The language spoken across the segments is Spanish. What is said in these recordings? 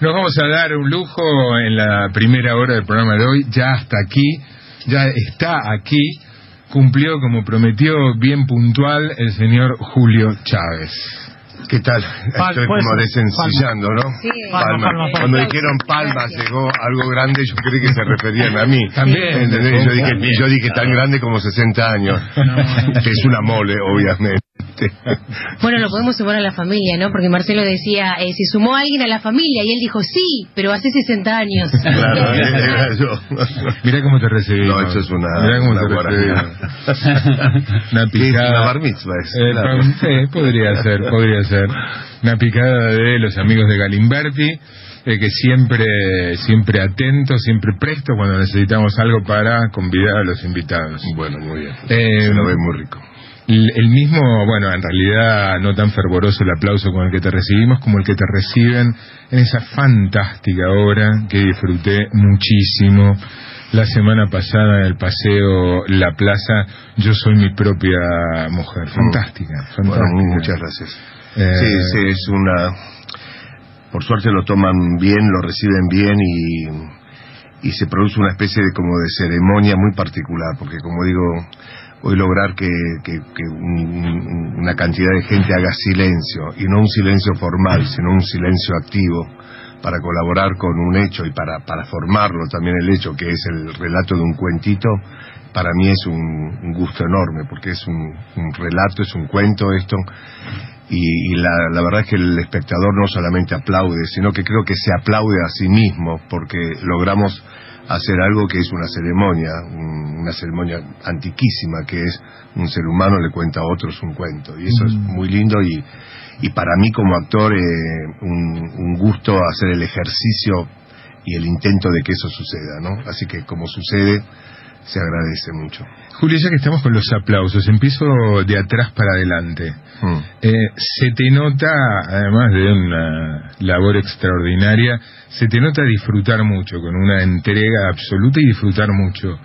Nos vamos a dar un lujo en la primera hora del programa de hoy. Ya hasta aquí, ya está aquí. Cumplió como prometió, bien puntual, el señor Julio Chávez. ¿Qué tal? Pal- Estoy como desencillando, ¿no? Sí. Palma, palma, palma. Cuando dijeron palma llegó algo grande, yo creí que se referían a mí. También. ¿Entendés? Yo dije, yo dije tan grande como 60 años. Que es una mole, obviamente. Bueno, lo podemos sumar a la familia, ¿no? Porque Marcelo decía, eh, se sumó alguien a la familia y él dijo, sí, pero hace 60 años. Claro, era yo. Mirá cómo te recibimos. No, eso es una, Mirá cómo una te recibimos. Una picada. una bar mitzvah es, Eh, claro. pa- sí, podría ser, podría ser. Una picada de los amigos de Galimberti, eh, que siempre, siempre atentos, siempre prestos cuando necesitamos algo para convidar a los invitados. Bueno, muy bien. Eh, Se lo ve muy rico. El, mismo, bueno, en realidad no tan fervoroso el aplauso con el que te recibimos como el que te reciben en esa fantástica obra que disfruté muchísimo la semana pasada en el paseo La Plaza. Yo soy mi propia mujer. Fantástica, fantástica. Mm. Bueno, muchas gracias. Eh, Sí, sí, es una... Por suerte lo toman bien, lo reciben bien y, y se produce una especie de como de ceremonia muy particular, porque como digo, hoy lograr que, que- un- una cantidad de gente haga silencio, y no un silencio formal, sino un silencio activo, para colaborar con un hecho y para, para formarlo también el hecho que es el relato de un cuentito, para mí es un, un gusto enorme, porque es un, un relato, es un cuento esto, y, y la, la verdad es que el espectador no solamente aplaude, sino que creo que se aplaude a sí mismo, porque logramos hacer algo que es una ceremonia, un- una ceremonia antiquísima, que es un ser humano le cuenta a otros un cuento, y eso es muy lindo y, y para mí como actor eh, un, un gusto hacer el ejercicio y el intento de que eso suceda, ¿no? Así que como sucede, se agradece mucho. Julio, ya que estamos con los aplausos, empiezo de atrás para adelante. Mm. Eh, se te nota, además de una labor extraordinaria, se te nota disfrutar mucho, con una entrega absoluta y disfrutar mucho.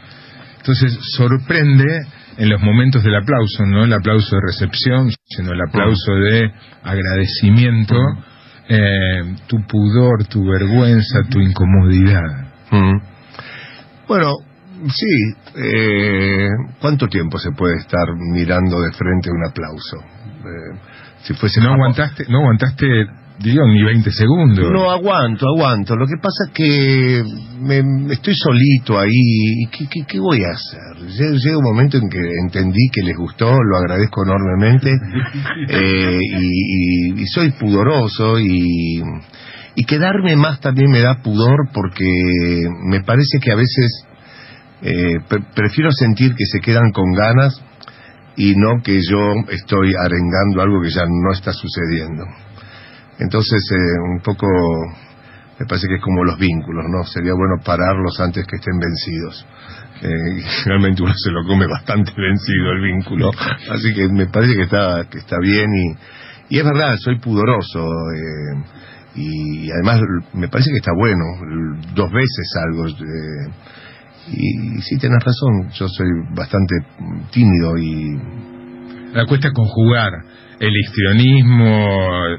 Entonces, sorprende en los momentos del aplauso, no el aplauso de recepción, sino el aplauso de agradecimiento, eh, tu pudor, tu vergüenza, tu incomodidad. Mm. Bueno, sí. eh, ¿Cuánto tiempo se puede estar mirando de frente un aplauso? Eh, si fuese No famoso- aguantaste, no aguantaste, digo, ni 20 segundos. No aguanto, aguanto. Lo que pasa es que me, estoy solito ahí. ¿Y qué, qué- qué voy a hacer? Lle- Llega un momento en que entendí que les gustó, lo agradezco enormemente. eh, y, y- y soy pudoroso y, y quedarme más también me da pudor porque me parece que a veces eh, pre- prefiero sentir que se quedan con ganas y no que yo estoy arengando algo que ya no está sucediendo. Entonces, eh, un poco, me parece que es como los vínculos, ¿no? Sería bueno pararlos antes que estén vencidos. Eh, uno se lo come bastante vencido el vínculo. Así que me parece que está, que está bien y, y es verdad, soy pudoroso. eh, y además me parece que está bueno, dos veces algo. eh, y, y sí, tenés razón, yo soy bastante tímido y La cuesta conjugar el histrionismo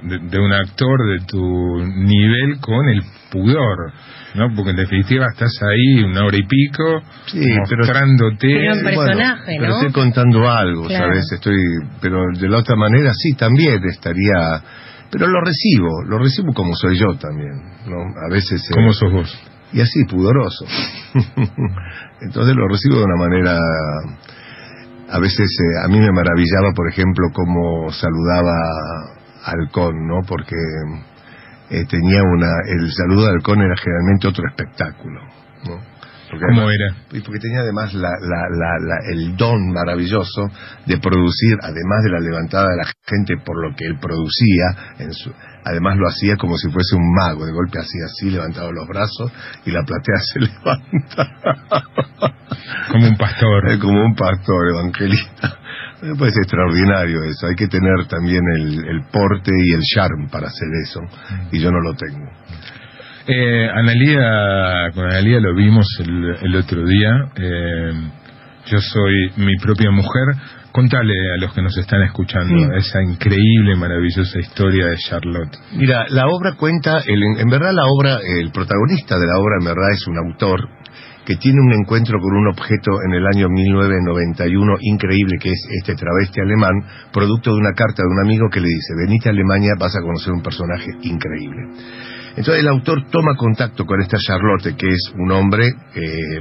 de, de un actor de tu nivel con el pudor, ¿no? Porque en definitiva estás ahí una hora y pico Sí, pero- mostrándote. Pero personaje, Pero ¿no? estoy contando algo, Claro. ¿sabes? Estoy, pero de la otra manera sí, también estaría, pero lo recibo, lo recibo como soy yo también, ¿no? A veces eh, ¿Cómo sos vos? Y así pudoroso. Entonces lo recibo de una manera a veces eh, a mí me maravillaba, por ejemplo, cómo saludaba Halcón, ¿no? Porque eh, tenía una el saludo de Halcón era generalmente otro espectáculo, ¿no? Porque ¿Cómo además- era? y porque tenía además la, la- la- la- el don maravilloso de producir, además de la levantada de la gente por lo que él producía, en su- además lo hacía como si fuese un mago, de golpe hacía así, levantaba los brazos y la platea se levanta. Como un pastor. Como un pastor evangelista. Me parece extraordinario eso. Hay que tener también el, el porte y el charm para hacer eso. Y yo no lo tengo. Eh, Analía, con Analía lo vimos el, el otro día. eh, yo soy mi propia mujer. Contale a los que nos están escuchando esa increíble, maravillosa historia de Charlotte. Mira, la obra cuenta, en verdad la obra, el protagonista de la obra en verdad es un autor que tiene un encuentro con un objeto en el año 1991 increíble, que es este travesti alemán, producto de una carta de un amigo que le dice, venite a Alemania, vas a conocer un personaje increíble. Entonces el autor toma contacto con esta Charlotte, que es un hombre eh,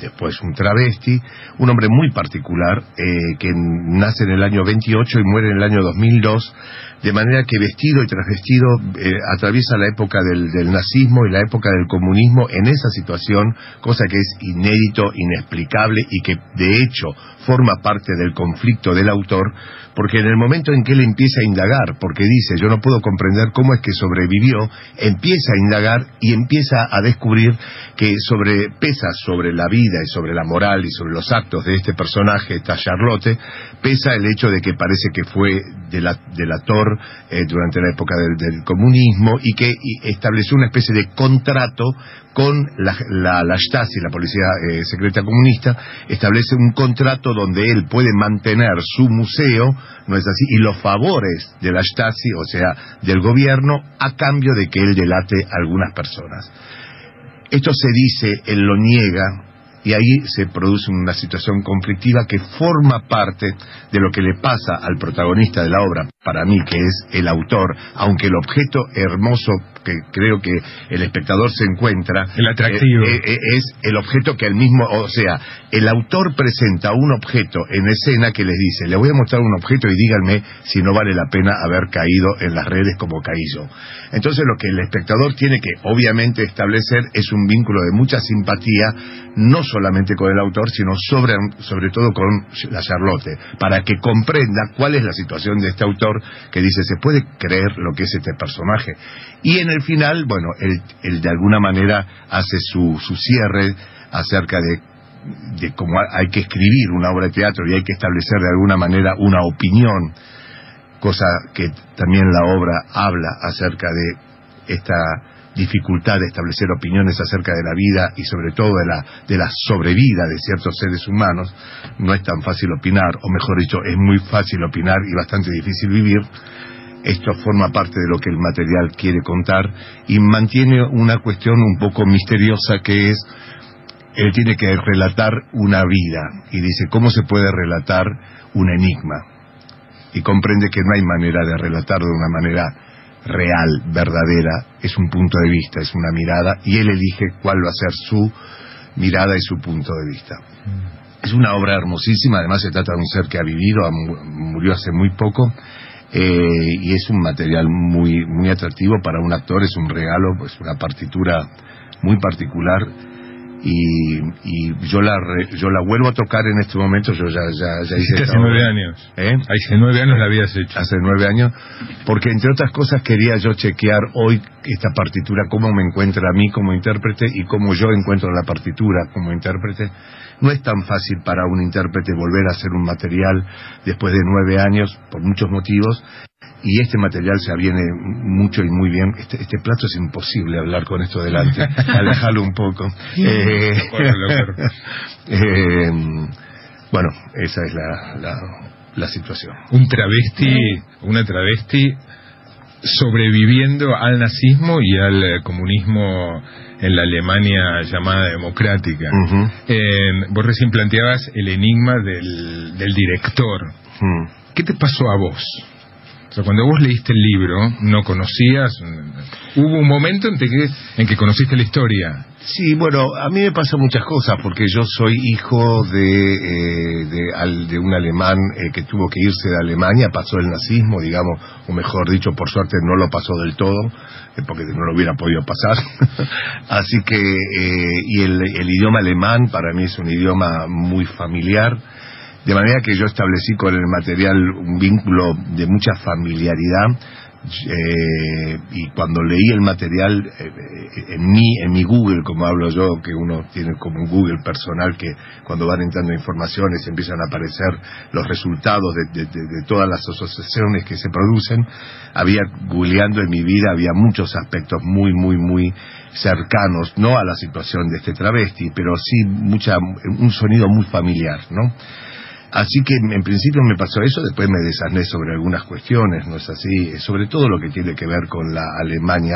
después un travesti, un hombre muy particular, eh, que nace en el año 28 y muere en el año 2002, de manera que vestido y transvestido eh, atraviesa la época del, del, nazismo y la época del comunismo en esa situación, cosa que es inédito, inexplicable y que de hecho forma parte del conflicto del autor, porque en el momento en que él empieza a indagar, porque dice, yo no puedo comprender cómo es que sobrevivió, empieza a indagar y empieza a descubrir que sobre, pesa sobre la vida y sobre la moral y sobre los actos de este personaje, esta Charlotte, pesa el hecho de que parece que fue delator eh, durante la época del, comunismo y que estableció una especie de contrato con la, la, Stasi, la policía eh, secreta comunista, establece un contrato donde él puede mantener su museo, no es así, y los favores de la Stasi, o sea, del gobierno, a cambio de que él delate a algunas personas. Esto se dice, él lo niega, y ahí se produce una situación conflictiva que forma parte de lo que le pasa al protagonista de la obra, para mí, que es el autor, aunque el objeto hermoso que creo que el espectador se encuentra el atractivo. eh, eh, es el objeto que el mismo o sea el autor presenta un objeto en escena que les dice le voy a mostrar un objeto y díganme si no vale la pena haber caído en las redes como caí yo entonces lo que el espectador tiene que obviamente establecer es un vínculo de mucha simpatía no solamente con el autor sino sobre sobre todo con la Charlotte para que comprenda cuál es la situación de este autor que dice se puede creer lo que es este personaje y en el final, bueno, él, de alguna manera hace su, su cierre acerca de, de cómo hay que escribir una obra de teatro y hay que establecer de alguna manera una opinión, cosa que también la obra habla acerca de esta dificultad de establecer opiniones acerca de la vida y sobre todo de la, de la sobrevida de ciertos seres humanos, no es tan fácil opinar, o mejor dicho, es muy fácil opinar y bastante difícil vivir, esto forma parte de lo que el material quiere contar y mantiene una cuestión un poco misteriosa que es, él tiene que relatar una vida y dice, ¿cómo se puede relatar un enigma? Y comprende que no hay manera de relatar de una manera real, verdadera, es un punto de vista, es una mirada, y él elige cuál va a ser su mirada y su punto de vista. Es una obra hermosísima, además se trata de un ser que ha vivido, murió hace muy poco, eh, y es un material muy muy atractivo para un actor, es un regalo, pues una partitura muy particular y, y yo la yo la vuelvo a tocar en este momento, yo ya, ya, ya hice... Hace nueve años. ¿Eh? Hace nueve años la habías hecho. Hace nueve años, porque entre otras cosas quería yo chequear hoy esta partitura, cómo me encuentra a mí como intérprete y cómo yo encuentro la partitura como intérprete no es tan fácil para un intérprete volver a hacer un material después de nueve años, por muchos motivos, y este material se aviene mucho y muy bien. Este, este plato es imposible hablar con esto delante, alejarlo un poco. Eh, eh, bueno, esa es la, la, situación. Un travesti, una travesti sobreviviendo al nazismo y al comunismo en la Alemania llamada democrática. Eh, vos recién planteabas el enigma del, del director. ¿Qué te pasó a vos? Cuando vos leíste el libro, no conocías, hubo un momento en que, en que conociste la historia. Sí, bueno, a mí me pasan muchas cosas porque yo soy hijo de, eh, de, un alemán eh, que tuvo que irse de Alemania, pasó el nazismo, digamos, o mejor dicho, por suerte no lo pasó del todo, eh, porque no lo hubiera podido pasar. Así que, y el, el idioma alemán para mí es un idioma muy familiar, de manera que yo establecí con el material un vínculo de mucha familiaridad eh, y cuando leí el material eh, en mi en mi Google como hablo yo que uno tiene como un Google personal que cuando van entrando informaciones empiezan a aparecer los resultados de, todas las asociaciones que se producen había googleando en mi vida había muchos aspectos muy muy muy cercanos no a la situación de este travesti pero sí mucha un sonido muy familiar no Así que en principio me pasó eso, después me desasné sobre algunas cuestiones, ¿no es así? Sobre todo lo que tiene que ver con la Alemania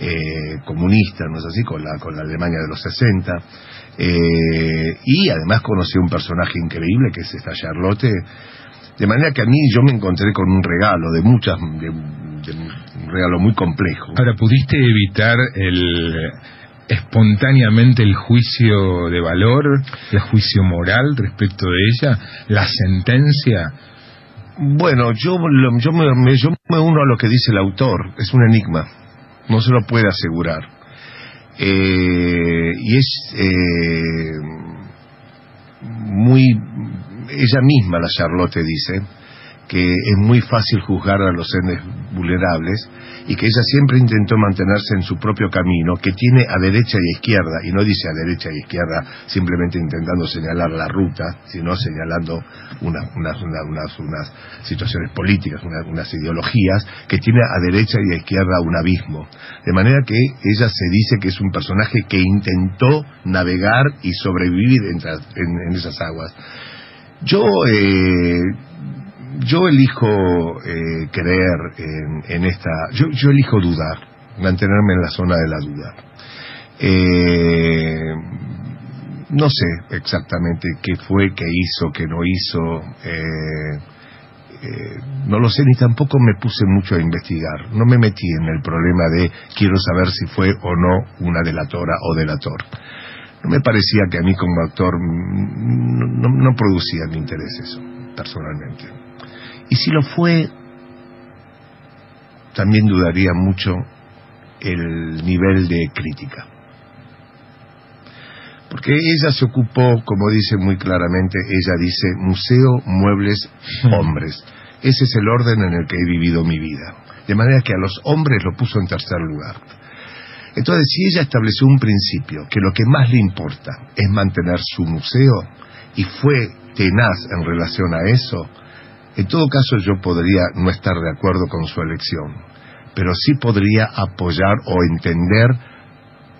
eh, comunista, ¿no es así? Con la, con la Alemania de los 60. Eh, y además conocí un personaje increíble que es esta Charlotte. De manera que a mí yo me encontré con un regalo de muchas, de, un regalo muy complejo. Ahora, ¿pudiste evitar el espontáneamente el juicio de valor, el juicio moral respecto de ella, la sentencia? Bueno, yo, yo, me, yo me uno a lo que dice el autor, es un enigma, no se lo puede asegurar. Eh, y es eh, muy, ella misma, la Charlotte, dice que es muy fácil juzgar a los seres vulnerables y que ella siempre intentó mantenerse en su propio camino, que tiene a derecha y a izquierda, y no dice a derecha y izquierda simplemente intentando señalar la ruta, sino señalando unas, unas, situaciones políticas, unas, ideologías, que tiene a derecha y a izquierda un abismo. De manera que ella se dice que es un personaje que intentó navegar y sobrevivir en, esas aguas. Yo eh, yo elijo eh, creer en, esta, yo, yo, elijo dudar, mantenerme en la zona de la duda. Eh, no sé exactamente qué fue, qué hizo, qué no hizo, eh, no lo sé ni tampoco me puse mucho a investigar, no me metí en el problema de quiero saber si fue o no una delatora o delator. No me parecía que a mí como actor mm, no, no producía mi interés eso, personalmente. Y si lo fue, también dudaría mucho el nivel de crítica. Porque ella se ocupó, como dice muy claramente, ella dice museo, muebles, hmm. hombres. Ese es el orden en el que he vivido mi vida. De manera que a los hombres lo puso en tercer lugar. Entonces, si ella estableció un principio, que lo que más le importa es mantener su museo, y fue tenaz en relación a eso, en todo caso, yo podría no estar de acuerdo con su elección, pero sí podría apoyar o entender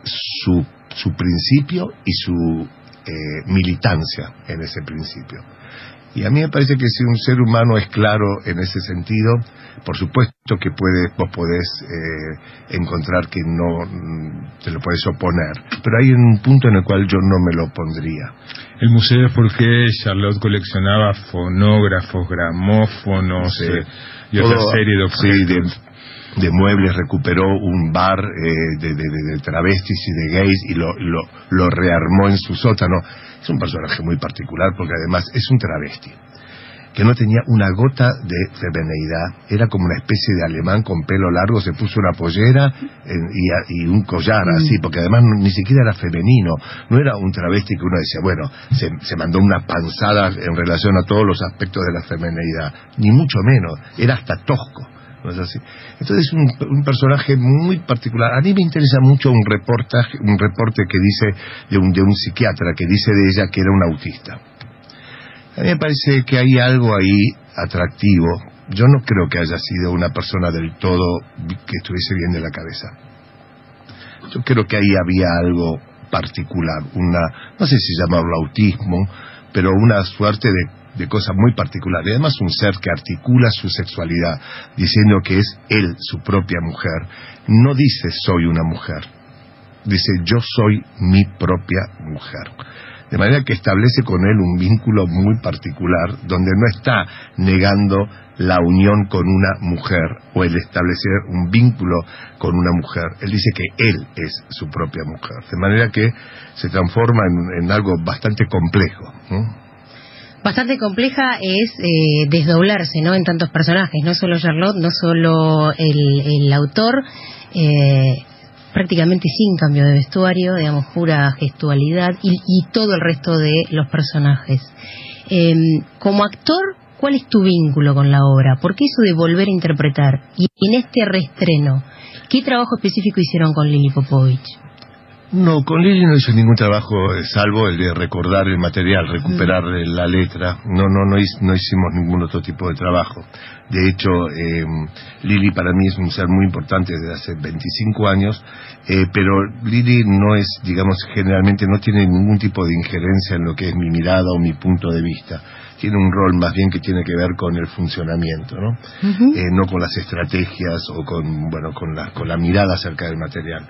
su, su principio y su eh, militancia en ese principio. Y a mí me parece que si un ser humano es claro en ese sentido, por supuesto que puede, vos podés eh, encontrar que no mm, te lo puedes oponer, pero hay un punto en el cual yo no me lo pondría. El museo es porque Charlotte coleccionaba fonógrafos, gramófonos eh, y otra serie de objetos. de, muebles, recuperó un bar eh, de, de, travestis y de gays y lo, lo, lo rearmó en su sótano es un personaje muy particular porque además es un travesti que no tenía una gota de femeneidad, era como una especie de alemán con pelo largo, se puso una pollera y, un collar mm. así, porque además ni siquiera era femenino, no era un travesti que uno decía, bueno, se, mandó una panzada en relación a todos los aspectos de la femeneidad, ni mucho menos, era hasta tosco. Entonces es un, personaje muy particular. A mí me interesa mucho un reportaje, un reporte que dice de un, de un psiquiatra que dice de ella que era un autista. A mí me parece que hay algo ahí atractivo. Yo no creo que haya sido una persona del todo que estuviese bien de la cabeza. Yo creo que ahí había algo particular, una, no sé si llamarlo autismo, pero una suerte de de cosas muy particulares. Además, un ser que articula su sexualidad diciendo que es él su propia mujer. No dice soy una mujer, dice yo soy mi propia mujer. De manera que establece con él un vínculo muy particular, donde no está negando la unión con una mujer o el establecer un vínculo con una mujer. Él dice que él es su propia mujer. De manera que se transforma en, algo bastante complejo bastante compleja es eh, desdoblarse ¿no? en tantos personajes, no solo Charlotte, no solo el, autor, eh, prácticamente sin cambio de vestuario, digamos, pura gestualidad y, todo el resto de los personajes. Em, como actor, ¿cuál es tu vínculo con la obra? ¿Por qué eso de volver a interpretar? Y en este reestreno, ¿qué trabajo específico hicieron con Lili Popovich? No, con Lili no hizo ningún trabajo eh, salvo el de recordar el material, recuperar mm. la letra. No, no, no, no, hicimos ningún otro tipo de trabajo. De hecho, eh, Lili para mí es un ser muy importante desde hace 25 años, eh, pero Lili no es, digamos, generalmente no tiene ningún tipo de injerencia en lo que es mi mirada o mi punto de vista. tiene un rol más bien que tiene que ver con el funcionamiento, ¿no? Eh, no con las estrategias o con, bueno, con la, con la mirada acerca del material.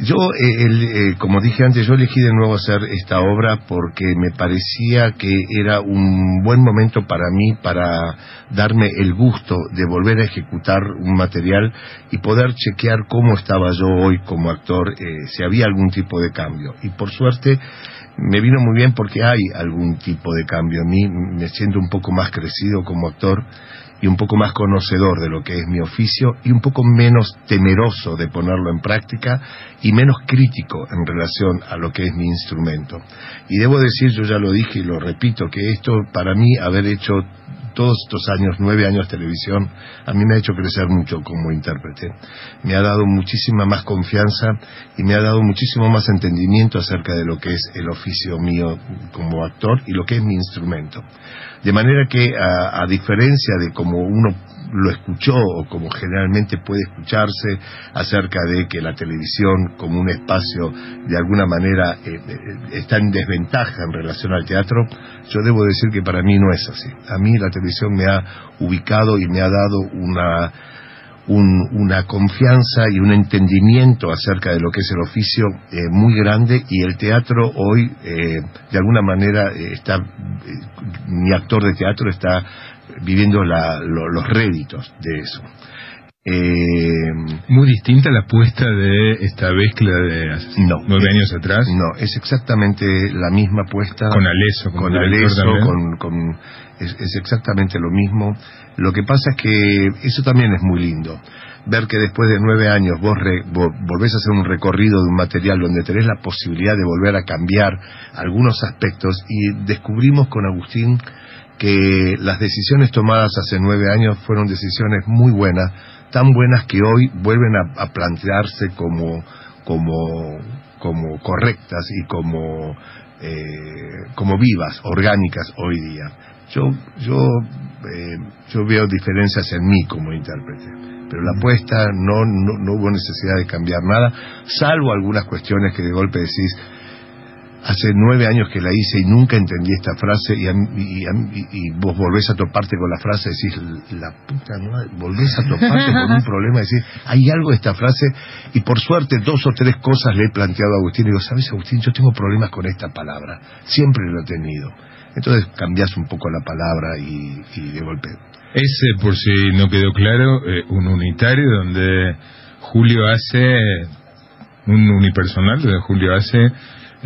Yo, eh, eh, como dije antes, yo elegí de nuevo hacer esta obra porque me parecía que era un buen momento para mí para darme el gusto de volver a ejecutar un material y poder chequear cómo estaba yo hoy como actor, eh, si había algún tipo de cambio. Y por suerte me vino muy bien porque hay algún tipo de cambio. A mí me siento un poco más crecido como actor y un poco más conocedor de lo que es mi oficio y un poco menos temeroso de ponerlo en práctica y menos crítico en relación a lo que es mi instrumento. Y debo decir, yo ya lo dije y lo repito, que esto para mí haber hecho todos estos años, nueve años de televisión, a mí me ha hecho crecer mucho como intérprete. Me ha dado muchísima más confianza y me ha dado muchísimo más entendimiento acerca de lo que es el oficio mío como actor y lo que es mi instrumento. De manera que, a, diferencia de como uno lo escuchó o como generalmente puede escucharse acerca de que la televisión como un espacio de alguna manera eh, eh, está en desventaja en relación al teatro, yo debo decir que para mí no es así. A mí la televisión me ha ubicado y me ha dado una una confianza y un entendimiento acerca de lo que es el oficio eh, muy grande y el teatro hoy eh, de alguna manera está mi actor de teatro está viviendo los réditos de eso. Muy distinta la apuesta de esta mezcla de hace nueve años atrás no es exactamente la misma apuesta con Aleso con, Aleso con es, exactamente lo mismo. Lo que pasa es que eso también es muy lindo. Ver que después de nueve años vos, volvés a hacer un recorrido de un material donde tenés la posibilidad de volver a cambiar algunos aspectos y descubrimos con Agustín que las decisiones tomadas hace nueve años fueron decisiones muy buenas, tan buenas que hoy vuelven a, plantearse como, como, como correctas y como, eh, como vivas, orgánicas hoy día. Yo, yo, eh, yo veo diferencias en mí como intérprete, pero la apuesta no, no, hubo necesidad de cambiar nada, salvo algunas cuestiones que de golpe decís, hace nueve años que la hice y nunca entendí esta frase y, y, vos volvés a toparte con la frase y decís, la puta no, volvés a toparte con un problema y decís, hay algo de esta frase y por suerte dos o tres cosas le he planteado a Agustín y digo, ¿sabes Agustín? Yo tengo problemas con esta palabra, siempre lo he tenido entonces cambias un poco la palabra y, de golpe. Es, por si no quedó claro, eh, un unitario donde Julio hace, un unipersonal donde Julio hace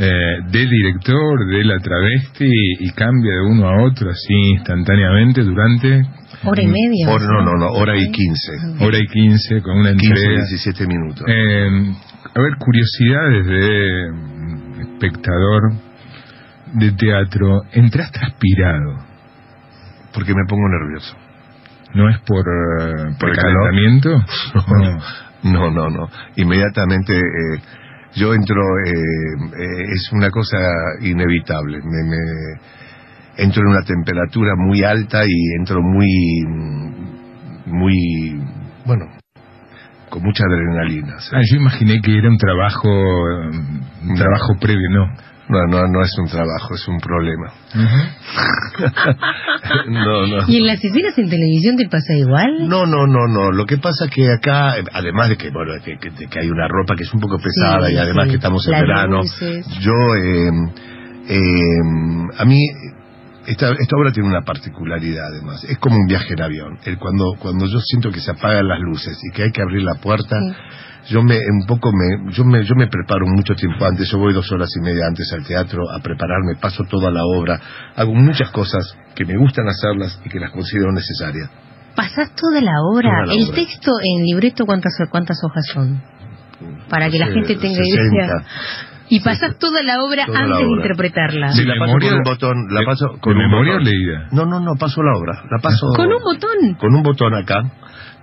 eh, de director, de la travesti y cambia de uno a otro así instantáneamente durante... Hora y media. no, no, no, hora y quince. Hora y quince con una 15, entrega. 17 minutos. Eh, a ver, curiosidades de espectador de teatro, entras transpirado. Porque me pongo nervioso. ¿No es por, eh, ¿Por, el calentamiento? No, no, no, Inmediatamente eh, yo entro, eh, es una cosa inevitable. Me, me, entro en una temperatura muy alta y entro muy, muy, bueno, con mucha adrenalina. Ah, yo imaginé que era un trabajo, un trabajo previo, no. No, no, no es un trabajo, es un problema. no, no. ¿Y en las escenas en televisión te pasa igual? No, no, no, no. Lo que pasa es que acá, además de que, bueno, que, que, hay una ropa que es un poco pesada y además que estamos en verano, yo, eh, eh, a mí esta, esta, obra tiene una particularidad además. Es como un viaje en avión. El, cuando, cuando yo siento que se apagan las luces y que hay que abrir la puerta, yo me un poco me yo me yo me preparo mucho tiempo antes. Yo voy dos horas y media antes al teatro a prepararme paso toda la obra hago muchas cosas que me gustan hacerlas y que las considero necesarias. Pasás toda la obra. El texto en libreto cuántas cuántas hojas son para que la gente tenga idea. y pasas toda la obra antes de interpretarla. Sí, la paso con un botón, la paso con un memoria leída. No, no, no, paso la obra, la paso con un botón. Con un botón acá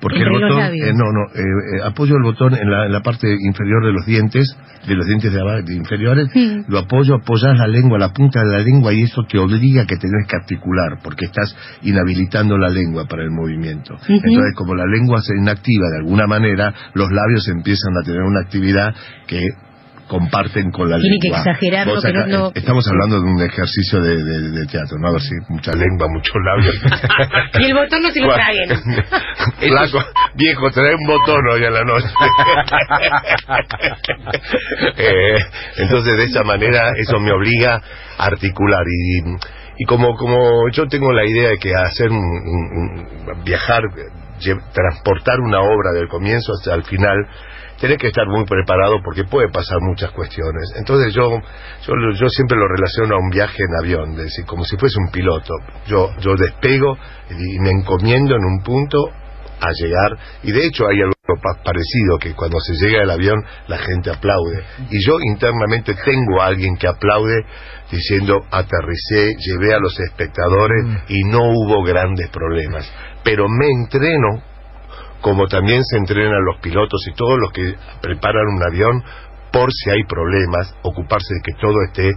porque el botón, eh, no, no, eh, eh, apoyo el botón en la, en la, parte inferior de los dientes, de los dientes de, inferiores, lo apoyo, apoyas la lengua, la punta de la lengua y eso te obliga a que tenés que articular, porque estás inhabilitando la lengua para el movimiento. Entonces, como la lengua se inactiva de alguna manera, los labios empiezan a tener una actividad que comparten con la Tiene que lengua. exagerar que no- acá- no- Estamos hablando de un ejercicio de, de- de teatro, ¿no? A ver si mucha lengua, mucho labio. Y el botón no se lo traguen. Flaco, viejo, trae un botón hoy a la noche. Eh, entonces, de esa manera, eso me obliga a articular. Y, y como, como yo tengo la idea de que hacer un, un- un- viajar, lle- transportar una obra del comienzo hasta el final, tenés que estar muy preparado porque puede pasar muchas cuestiones. Entonces yo, yo, yo siempre lo relaciono a un viaje en avión, es decir, como si fuese un piloto. Yo, yo despego y me encomiendo en un punto a llegar y de hecho hay algo pa- parecido que cuando se llega al avión la gente aplaude y yo internamente tengo a alguien que aplaude diciendo aterricé, llevé a los espectadores y no hubo grandes problemas pero me entreno como también se entrenan los pilotos y todos los que preparan un avión por si hay problemas, ocuparse de que todo esté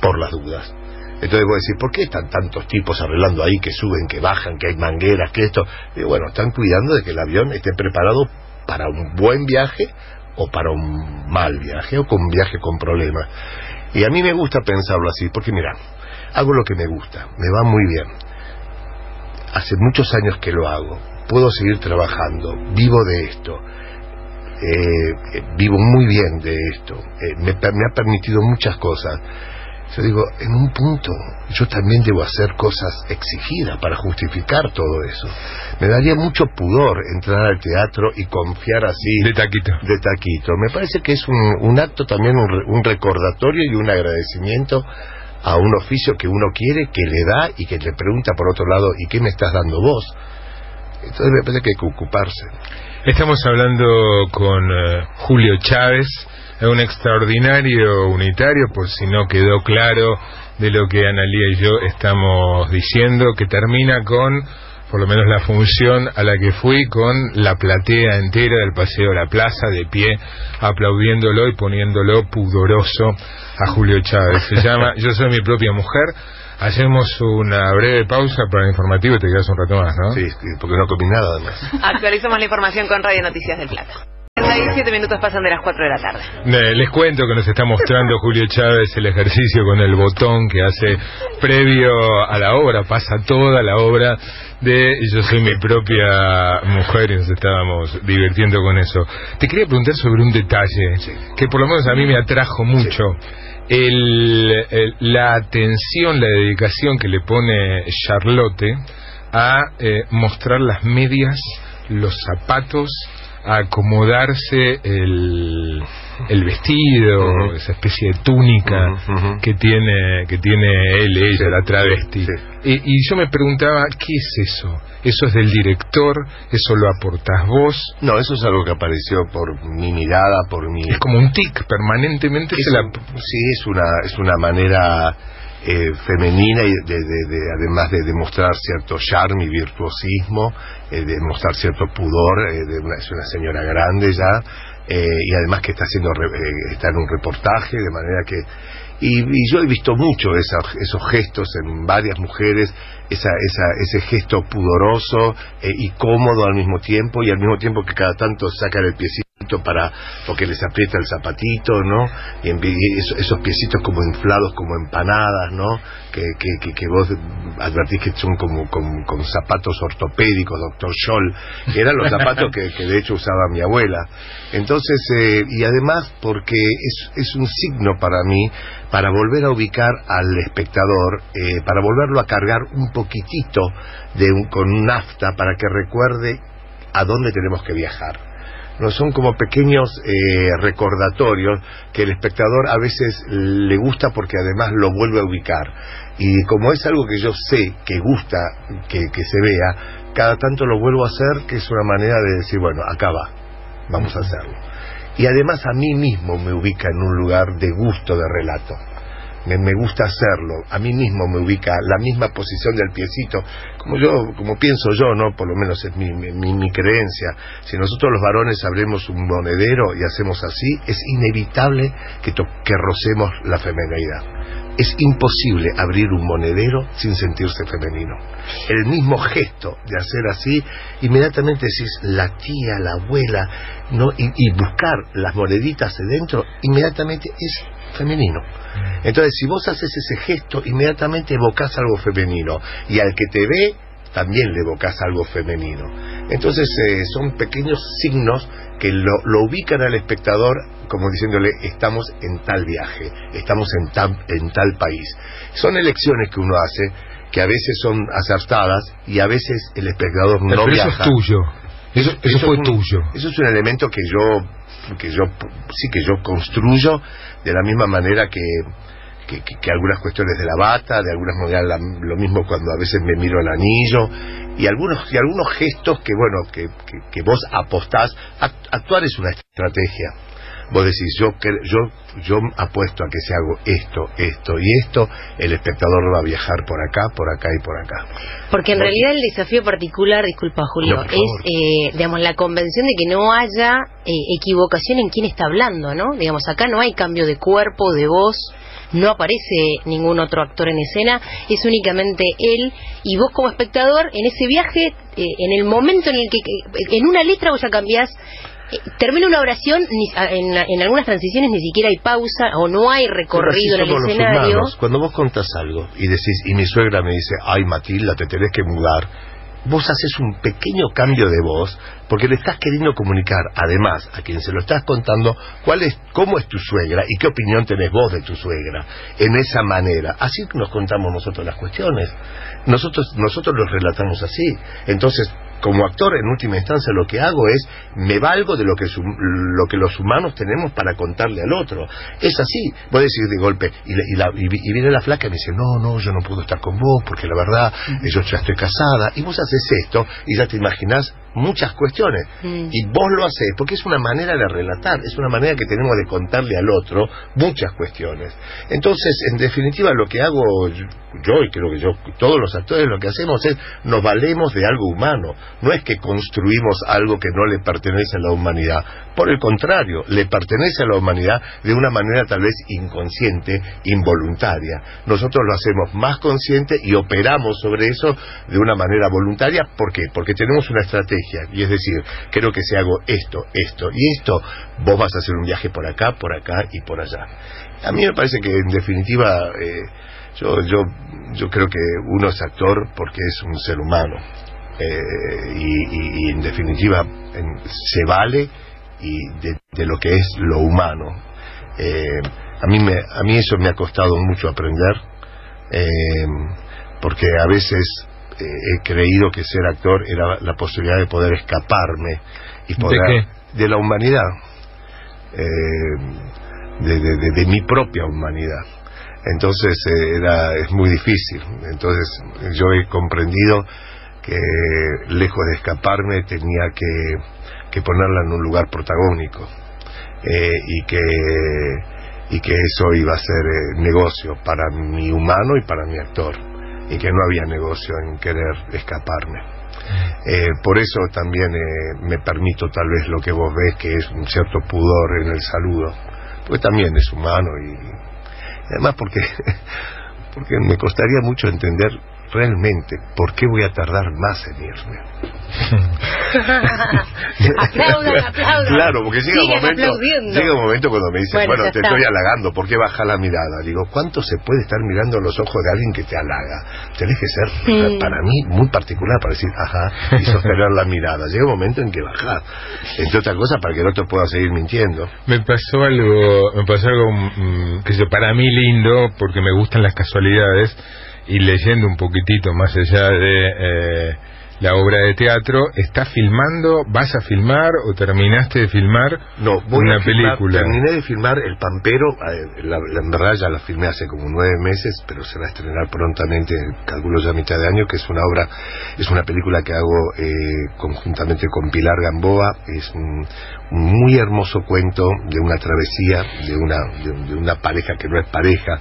por las dudas. Entonces voy a decir, ¿por qué están tantos tipos arreglando ahí que suben, que bajan, que hay mangueras, que esto? Y bueno, están cuidando de que el avión esté preparado para un buen viaje o para un mal viaje o con un viaje con problemas. Y a mí me gusta pensarlo así, porque mira, hago lo que me gusta, me va muy bien. Hace muchos años que lo hago, puedo seguir trabajando, vivo de esto, eh, eh, vivo muy bien de esto, eh, me, ha permitido muchas cosas. Yo digo, en un punto yo también debo hacer cosas exigidas para justificar todo eso. Me daría mucho pudor entrar al teatro y confiar así De taquito. de taquito. Me parece que es un, un acto también, un, un recordatorio y un agradecimiento a un oficio que uno quiere, que le da y que le pregunta por otro lado, ¿y qué me estás dando vos? Entonces me parece que hay que ocuparse. Estamos hablando con eh, Julio Chávez, un extraordinario unitario, por si no quedó claro de lo que Analía y yo estamos diciendo, que termina con, por lo menos la función a la que fui, con la platea entera del Paseo de la Plaza, de pie, aplaudiéndolo y poniéndolo pudoroso a Julio Chávez. Se llama Yo soy mi propia mujer. Hacemos una breve pausa para el informativo y te quedas un rato más, ¿no? Sí, porque no comí nada además. Actualizamos la información con Radio Noticias del Plata. 37 minutos pasan de las 4 de la tarde. Eh, Les cuento que nos está mostrando Julio Chávez el ejercicio con el botón que hace previo a la obra, pasa toda la obra de Yo soy mi propia mujer y nos estábamos divirtiendo con eso. Te quería preguntar sobre un detalle que por lo menos a mí me atrajo mucho. El- el- la atención, la dedicación que le pone Charlotte a eh, mostrar las medias, los zapatos, a acomodarse el, el vestido, esa especie de túnica que tiene que tiene él, ella, la travesti. sí. Y, y yo me preguntaba, ¿qué es eso? ¿Eso es del director? ¿Eso lo aportás vos? No, eso es algo que apareció por mi mirada, por mi... Es como un tic, permanentemente Es se la... un- sí, es una, es una manera eh, femenina y de, de- de- además de demostrar cierto charme y virtuosismo, eh, de mostrar cierto pudor, eh, de una, es una señora grande ya, eh, y además que está haciendo eh, está en un reportaje, de manera que y, y yo he visto mucho esa- esos gestos en varias mujeres, esa, esa, ese gesto pudoroso eh, y cómodo al mismo tiempo, y al mismo tiempo que cada tanto sacan el piecito para porque les aprieta el zapatito, ¿no? Y, en- esos piecitos como inflados como empanadas, ¿no? Que, que, que, vos advertís que son como con, zapatos ortopédicos, doctor Scholl, que eran los zapatos que, de hecho usaba mi abuela. Entonces, eh, y además porque es, es un signo para mí para volver a ubicar al espectador, eh, para volverlo a cargar un poquitito de un, con nafta para que recuerde a dónde tenemos que viajar. No son como pequeños eh, recordatorios que el espectador a veces le gusta porque además lo vuelve a ubicar. Y como es algo que yo sé que gusta que, que se vea, cada tanto lo vuelvo a hacer, que es una manera de decir, bueno, acá va, vamos a hacerlo. Y además a mí mismo me ubica en un lugar de gusto de relato. Me, me gusta hacerlo, a mí mismo me ubica la misma posición del piecito, como yo, como pienso yo, no, por lo menos es mi, mi, mi creencia. Si nosotros los varones abrimos un monedero y hacemos así, es inevitable que, que rocemos la femenidad. es imposible abrir un monedero sin sentirse femenino. El mismo gesto de hacer así, inmediatamente decís la tía, la abuela, ¿no? y, buscar las moneditas adentro, inmediatamente es femenino. Entonces, si vos haces ese gesto, inmediatamente evocás algo femenino. Y al que te ve, también le evocás algo femenino. Entonces, eh, son pequeños signos que lo, ubican al espectador como diciéndole estamos en tal viaje, estamos en tal, en tal país. Son elecciones que uno hace que a veces son acertadas y a veces el espectador no viaja. Eso es tuyo. Eso, fue tuyo. Eso es un elemento que yo que yo sí que yo construyo de la misma manera que que, algunas cuestiones de la bata, de algunas maneras lo mismo cuando a veces me miro el anillo y algunos y algunos gestos que bueno que, que, vos apostás. Actuar es una estrategia. Vos decís yo yo yo apuesto a que si hago esto, esto y esto, el espectador va a viajar por acá, por acá y por acá. Porque en realidad el desafío particular, disculpa Julio, es eh, digamos la convención de que no haya eh, equivocación en quién está hablando, ¿no? Digamos acá no hay cambio de cuerpo, de voz no aparece ningún otro actor en escena, es únicamente él y vos como espectador en ese viaje, eh, en el momento en el que en una letra vos ya cambiás termina una oración, en, algunas transiciones ni siquiera hay pausa o no hay recorrido en el escenario. Cuando vos contás algo y decís, y mi suegra me dice, ay Matilda, te tenés que mudar, vos haces un pequeño cambio de voz porque le estás queriendo comunicar, además, a quien se lo estás contando, cuál es, cómo es tu suegra y qué opinión tenés vos de tu suegra, en esa manera. Así nos contamos nosotros las cuestiones. Nosotros, nosotros los relatamos así. Entonces, como actor, en última instancia, lo que hago es, me valgo de lo que, lo que los humanos tenemos para contarle al otro. Es así. Voy a decir de golpe, y, y, viene la flaca y me dice, no, no, yo no puedo estar con vos, porque la verdad, yo ya estoy casada. Y vos haces esto, y ya te imaginás muchas cuestiones. Mm. Y vos lo haces porque es una manera de relatar, es una manera que tenemos de contarle al otro muchas cuestiones. Entonces, en definitiva, lo que hago yo, y creo que yo, todos los actores lo que hacemos es nos valemos de algo humano. No es que construimos algo que no le pertenece a la humanidad. Por el contrario, le pertenece a la humanidad de una manera tal vez inconsciente, involuntaria. Nosotros lo hacemos más consciente y operamos sobre eso de una manera voluntaria. ¿Por qué? Porque tenemos una estrategia y es decir, creo que si hago esto, esto y esto, vos vas a hacer un viaje por acá, por acá y por allá. A mí me parece que en definitiva eh, yo, yo, yo creo que uno es actor porque es un ser humano eh, y, en definitiva se vale y de, lo que es lo humano. Eh, a, mí me, a mí eso me ha costado mucho aprender porque a veces he creído que ser actor era la posibilidad de poder escaparme y poder ¿De, la humanidad eh, de, mi propia humanidad. Entonces eh, era es muy difícil. Entonces yo he comprendido que lejos de escaparme tenía que, ponerla en un lugar protagónico eh, y que y que eso iba a ser negocio para mi humano y para mi actor y que no había negocio en querer escaparme. Eh, por eso también eh, me permito tal vez lo que vos ves que es un cierto pudor en el saludo, pues también es humano y además porque porque me costaría mucho entender realmente por qué voy a tardar más en irme. aplaudan, aplaudan. Claro, porque llega un, momento, llega un momento cuando me dicen, bueno, te estoy halagando, ¿por qué baja la mirada? Digo, ¿cuánto se puede estar mirando los ojos de alguien que te halaga? Tenés que ser, para mí, muy particular para decir, ajá, y sostener la mirada. Llega un momento en que bajar, entre otras cosas, para que no te pueda seguir mintiendo. Me pasó algo, me pasó algo mm, que para mí lindo, porque me gustan las casualidades y leyendo un poquitito más allá de eh, la obra de teatro, ¿estás filmando, vas a filmar o terminaste de filmar no, una película? Terminé de filmar El Pampero, eh, la, en verdad ya la filmé hace como nueve meses, pero se va a estrenar prontamente, calculo ya a mitad de año, que es una obra, es una película que hago eh, conjuntamente con Pilar Gamboa, es un, muy hermoso cuento de una travesía, de una, de una pareja que no es pareja,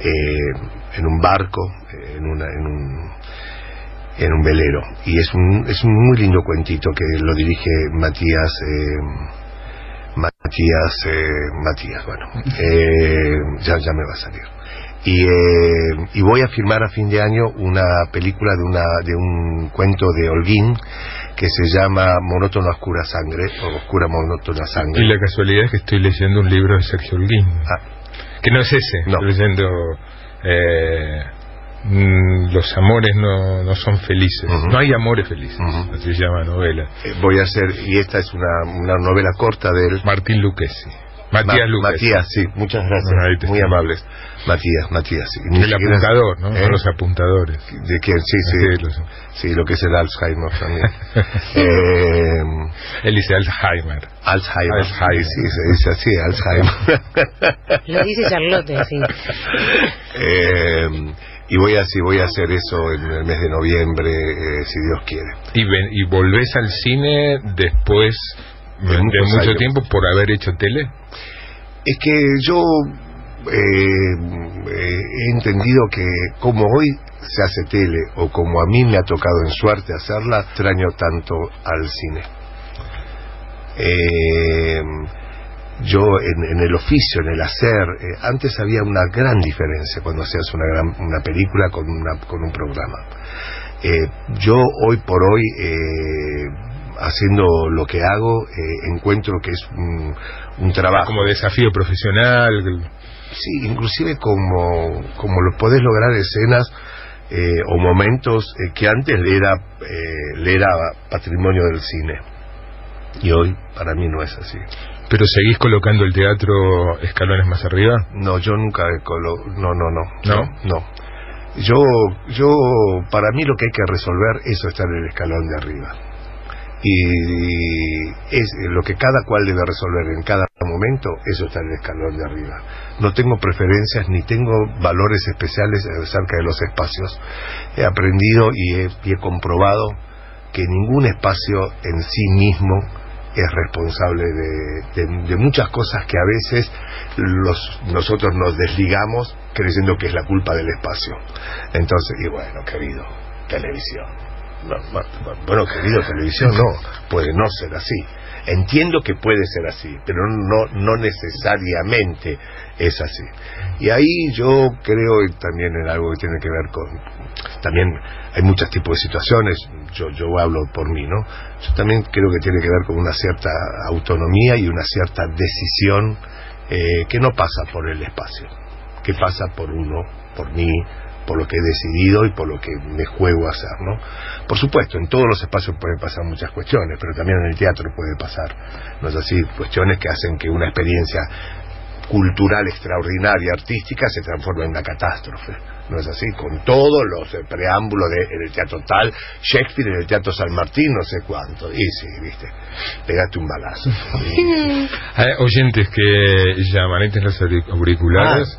eh, en un barco, en, una, en, un, en un velero. Y es un, es un muy lindo cuentito que lo dirige Matías. Eh, Matías, eh, Matías, bueno, eh, ya, ya me va a salir. y, eh, y voy a filmar a fin de año una película de una de un cuento de Holguín que se llama Monótona Oscura Sangre o Oscura Monótona Sangre. Y la casualidad es que estoy leyendo un libro de Sergio Holguín. Ah, Que no es ese. No. Estoy leyendo. eh, mm, los amores no, no son felices. No hay amores felices. Así se llama novela. eh, voy a hacer y esta es una, una novela corta de él. Martín Lucchesi. Matías Ma- Lucchesi. Matías, sí, muchas gracias. Bueno, ahí te Muy amables. Matías, Matías. sí. El siquiera- apuntador, ¿no? ¿Eh? Los apuntadores. ¿De quién? Sí, sí. Sí, los- Sí, lo que es el Alzheimer también. eh, Él dice Alzheimer. Alzheimer. Alzheimer. Sí, se dice así, Alzheimer. Lo dice Charlotte, sí. Eh, y voy a, sí, voy a hacer eso en el mes de noviembre, eh, si Dios quiere. Y, ven- y volvés al cine después De de, mucho años. tiempo por haber hecho tele. Es que yo eh, eh, he entendido que como hoy se hace tele o como a mí me ha tocado en suerte hacerla, extraño tanto al cine. Eh, yo en, en el oficio, en el hacer, eh, antes había una gran diferencia cuando hacías una, gran, una película con, una, con un programa. Yo hoy por hoy, eh, haciendo lo que hago, encuentro que es un, un trabajo. Como desafío profesional. Sí, inclusive como, como lo podés lograr escenas eh, o momentos eh, que antes le era, eh, le era patrimonio del cine. Y hoy para mí no es así. Pero seguís colocando el teatro escalones más arriba. No, yo nunca he colo- no, no, no, ¿No? no. Yo, yo, para mí lo que hay que resolver eso está en el escalón de arriba. Y es lo que cada cual debe resolver en cada momento, eso está en el escalón de arriba. No tengo preferencias ni tengo valores especiales acerca de los espacios. He aprendido y he, y he comprobado que ningún espacio en sí mismo es responsable de, de- de muchas cosas que a veces los, nosotros nos desligamos creyendo que es la culpa del espacio. Entonces, y bueno, querido, televisión. No, no, bueno, querido, televisión no, puede no ser así. Entiendo que puede ser así, pero no, no necesariamente es así. Y ahí yo creo también en algo que tiene que ver con... También hay muchos tipos de situaciones, yo, yo hablo por mí, ¿no? Yo también creo que tiene que ver con una cierta autonomía y una cierta decisión eh, que no pasa por el espacio, que pasa por uno, por mí, por lo que he decidido y por lo que me juego a hacer, ¿no? Por supuesto, en todos los espacios pueden pasar muchas cuestiones, pero también en el teatro puede pasar, ¿no es así? Cuestiones que hacen que una experiencia cultural extraordinaria, artística, se transforme en una catástrofe. ¿No es así? Con todos los eh, preámbulos de en el teatro tal, Shakespeare en el teatro San Martín, no sé cuánto. Y sí, viste, pegaste un balazo. Hay oyentes que llaman, tenés los auric- auriculares.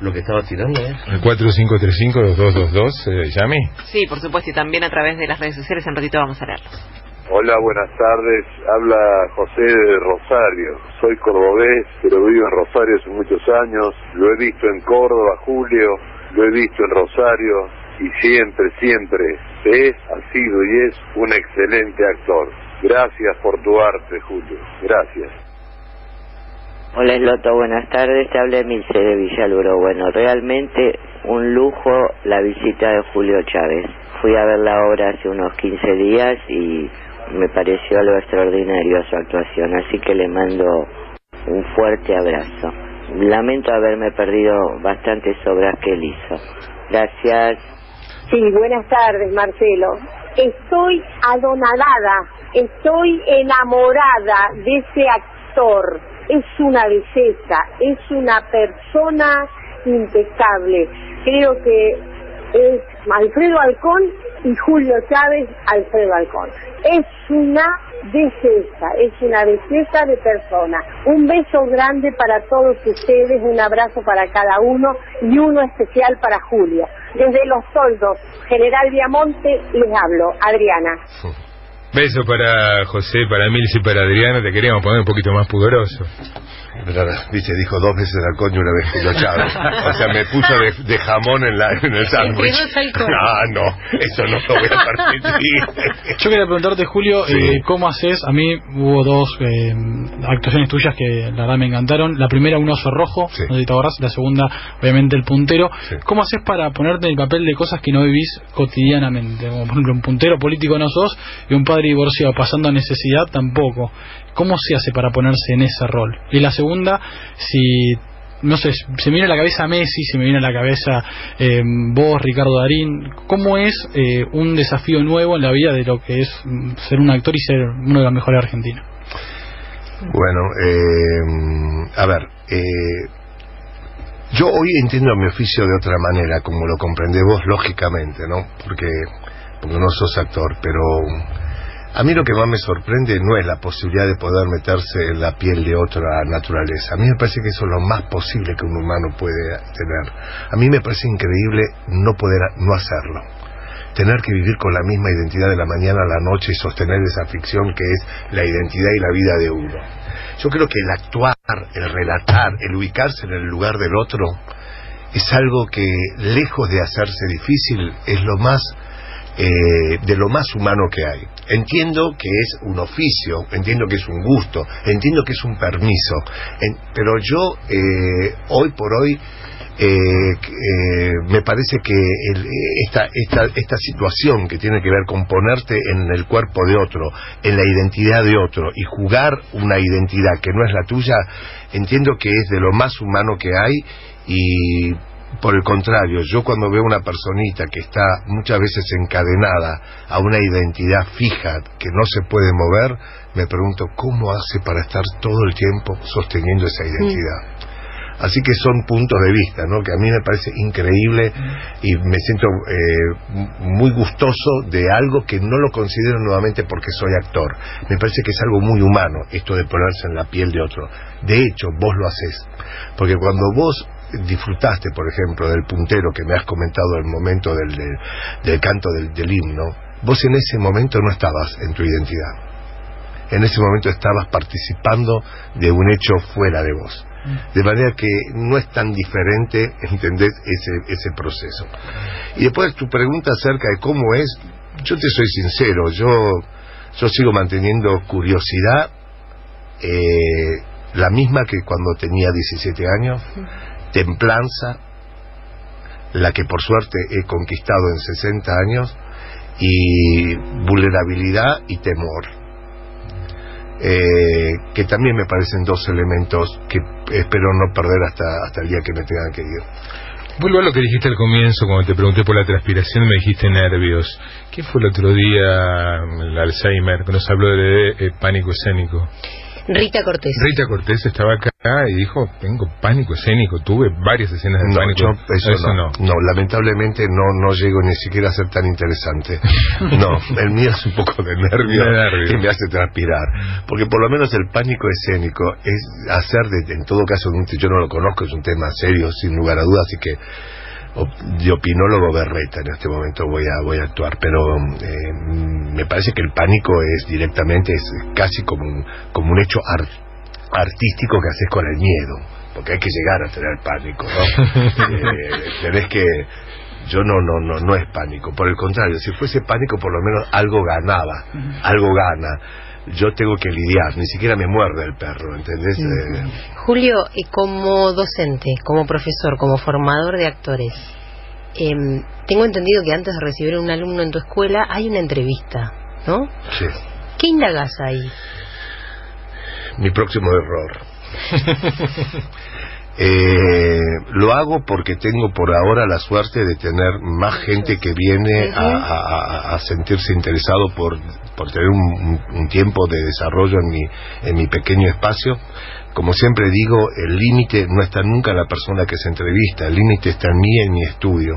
Lo que estaba tirando, ¿eh? El 4535-2222, eh, llame. Sí, por supuesto, y también a través de las redes sociales. En un ratito vamos a leerlos. Hola, buenas tardes. Habla José de Rosario. Soy cordobés, pero vivo en Rosario hace muchos años. Lo he visto en Córdoba, Julio. Lo he visto en Rosario. Y siempre, siempre es, ha sido y es un excelente actor. Gracias por tu arte, Julio. Gracias. Hola Esloto, buenas tardes. Te habla Emilce de Villaluro. Bueno, realmente un lujo la visita de Julio Chávez. Fui a ver la obra hace unos 15 días y me pareció algo extraordinario su actuación, así que le mando un fuerte abrazo. Lamento haberme perdido bastantes obras que él hizo. Gracias. Sí, buenas tardes, Marcelo. Estoy adonadada, estoy enamorada de ese actor. Es una belleza, es una persona impecable. Creo que es Alfredo Alcón y Julio Chávez, Alfredo Alcón. Es una belleza, es una belleza de persona. Un beso grande para todos ustedes, un abrazo para cada uno y uno especial para Julio. Desde Los Toldos, General Viamonte, les hablo, Adriana. Beso para José, para Milce y para Adriana. Te queríamos poner un poquito más pudoroso. Viste, dijo dos veces halcón y una vez Julio Chávez. O sea, me puso de, de jamón en, la, en el sándwich. Ah, no, eso no lo voy a permitir. Yo quería preguntarte, Julio, Sí. eh, ¿cómo haces? A mí hubo dos eh, actuaciones tuyas que la verdad me encantaron. La primera, un oso rojo, Sí. no te acordás. La segunda, obviamente, el puntero. Sí. ¿Cómo haces para ponerte en el papel de cosas que no vivís cotidianamente? Como, por ejemplo, un puntero político no sos y un padre divorciado pasando necesidad tampoco. ¿Cómo se hace para ponerse en ese rol? Y la segunda, si no sé, se me viene a la cabeza Messi, se me viene a la cabeza eh, vos, Ricardo Darín. ¿Cómo es eh, un desafío nuevo en la vida de lo que es mm, ser un actor y ser uno de los mejores de Argentina? Bueno, eh, a ver, eh, yo hoy entiendo mi oficio de otra manera, como lo comprendés vos, lógicamente, ¿no? Porque, porque no sos actor, pero a mí lo que más me sorprende no es la posibilidad de poder meterse en la piel de otra naturaleza. A mí me parece que eso es lo más posible que un humano puede tener. A mí me parece increíble no poder no hacerlo tener que vivir con la misma identidad de la mañana a la noche y sostener esa ficción que es la identidad y la vida de uno. Yo creo que el actuar, el relatar, el ubicarse en el lugar del otro es algo que lejos de hacerse difícil es lo más eh, de lo más humano que hay. Entiendo que es un oficio, entiendo que es un gusto, entiendo que es un permiso, pero yo eh, hoy por hoy eh, eh, me parece que el- esta, esta, esta situación que tiene que ver con ponerte en el cuerpo de otro, en la identidad de otro y jugar una identidad que no es la tuya, entiendo que es de lo más humano que hay y por el contrario, yo cuando veo una personita que está muchas veces encadenada a una identidad fija que no se puede mover, me pregunto cómo hace para estar todo el tiempo sosteniendo esa identidad. Así que son puntos de vista, ¿no? Que a mí me parece increíble y me siento eh, muy gustoso de algo que no lo considero nuevamente porque soy actor. Me parece que es algo muy humano esto de ponerse en la piel de otro. De hecho, vos lo haces. Porque cuando vos disfrutaste, por ejemplo, del puntero que me has comentado el momento del, canto del, himno, vos en ese momento no estabas en tu identidad en ese momento estabas participando de un hecho fuera de vos. De manera que no es tan diferente, ¿entendés? Ese, ese proceso. Y después tu pregunta acerca de cómo es, yo te soy sincero, yo, yo sigo manteniendo curiosidad, eh, la misma que cuando tenía 17 años, templanza, la que por suerte he conquistado en 60 años, y vulnerabilidad y temor eh, que también me parecen dos elementos que espero no perder hasta, hasta el día que me tengan que ir. Vuelvo a lo que dijiste al comienzo, cuando te pregunté por la transpiración, me dijiste nervios. ¿Qué fue el otro día, el Alzheimer, que nos habló de pánico escénico? Rita Cortés. Rita Cortés estaba acá y dijo, tengo pánico escénico, tuve varias escenas de No, pánico. yo eso, no. no. lamentablemente no no llego ni siquiera a ser tan interesante. No, el mío es un poco de nervio, De nervio. que me hace transpirar. Porque por lo menos el pánico escénico es hacer, de, en todo caso, un- yo no lo conozco, es un tema serio, sin lugar a dudas, así que de opinólogo berreta en este momento voy a voy a actuar pero eh, me parece que el pánico es directamente es casi como un como un hecho ar- artístico que haces con el miedo porque hay que llegar a tener pánico ¿no? Eh, tenés que yo no no no no es pánico por el contrario si fuese pánico por lo menos algo ganaba algo gana yo tengo que lidiar ni siquiera me muerde el perro ¿entendés? Eh, Julio, eh, como docente, como profesor, como formador de actores, em, tengo entendido que antes de recibir a un alumno en tu escuela hay una entrevista, ¿no? sí ¿Qué indagas ahí? mi próximo error. Eh, lo hago porque tengo por ahora la suerte de tener más gente que viene a, a- a- a sentirse interesado por, por tener un, un- tiempo de desarrollo en mi, en mi pequeño espacio. Como siempre digo, el límite no está nunca en la persona que se entrevista, el límite está en mí en mi estudio.